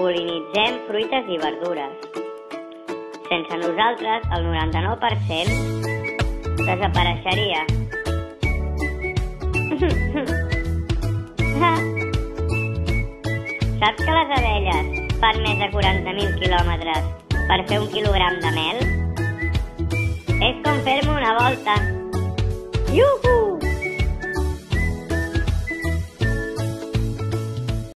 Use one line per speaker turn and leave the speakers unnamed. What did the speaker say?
polinitzem fruites i verdures. Sense nosaltres, el 99% desapareixeria. Saps que les abelles fan més de 40.000 quilòmetres per fer un quilogram de mel? És com fer-me una volta. Iuhu!